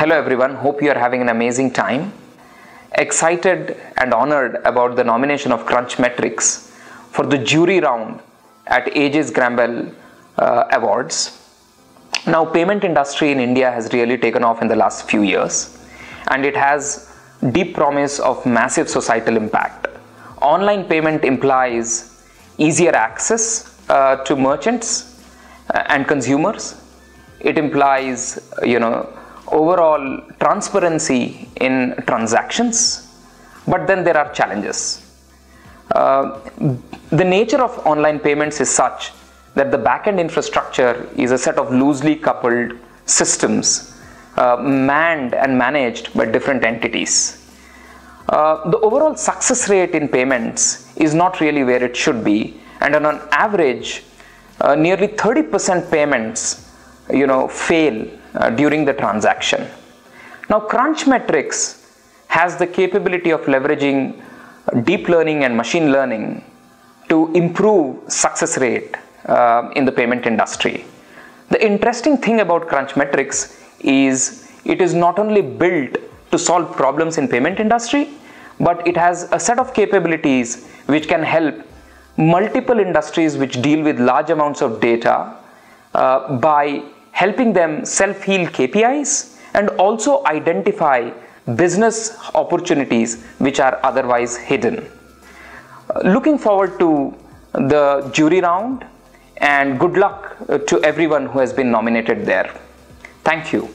Hello everyone, hope you are having an amazing time. Excited and honored about the nomination of CrunchMetrics for the jury round at Aegis Graham uh, Awards. Now, payment industry in India has really taken off in the last few years, and it has deep promise of massive societal impact. Online payment implies easier access uh, to merchants uh, and consumers. It implies, you know, overall transparency in transactions, but then there are challenges. Uh, the nature of online payments is such that the backend infrastructure is a set of loosely coupled systems uh, manned and managed by different entities. Uh, the overall success rate in payments is not really where it should be, and on an average, uh, nearly 30% payments, you know, fail uh, during the transaction. Now, CrunchMetrics has the capability of leveraging deep learning and machine learning to improve success rate uh, in the payment industry. The interesting thing about CrunchMetrics is it is not only built to solve problems in payment industry, but it has a set of capabilities which can help multiple industries which deal with large amounts of data uh, by helping them self-heal KPIs and also identify business opportunities which are otherwise hidden. Looking forward to the jury round and good luck to everyone who has been nominated there. Thank you.